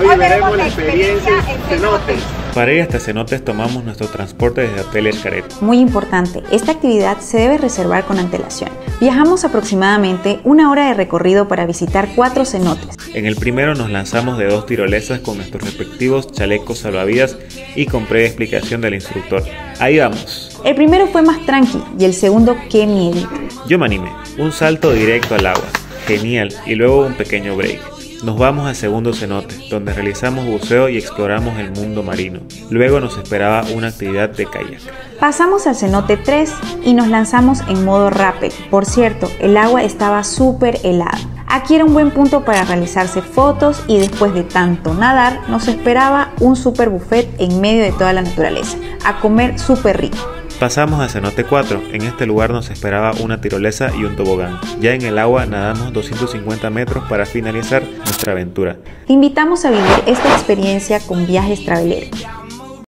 Hoy veremos la experiencia en cenotes. Para ir hasta cenotes tomamos nuestro transporte desde Hotel Escaret. Muy importante, esta actividad se debe reservar con antelación. Viajamos aproximadamente una hora de recorrido para visitar cuatro cenotes. En el primero nos lanzamos de dos tirolesas con nuestros respectivos chalecos salvavidas y con previa explicación del instructor. Ahí vamos. El primero fue más tranqui y el segundo qué miedo. Yo me animé. Un salto directo al agua. Genial. Y luego un pequeño break. Nos vamos al segundo cenote, donde realizamos buceo y exploramos el mundo marino. Luego nos esperaba una actividad de kayak. Pasamos al cenote 3 y nos lanzamos en modo rappel. Por cierto, el agua estaba súper helada. Aquí era un buen punto para realizarse fotos y después de tanto nadar nos esperaba un super buffet en medio de toda la naturaleza, a comer súper rico. Pasamos a cenote 4. En este lugar nos esperaba una tirolesa y un tobogán. Ya en el agua nadamos 250 metros para finalizar nuestra aventura. Te invitamos a vivir esta experiencia con Viajes Travelero.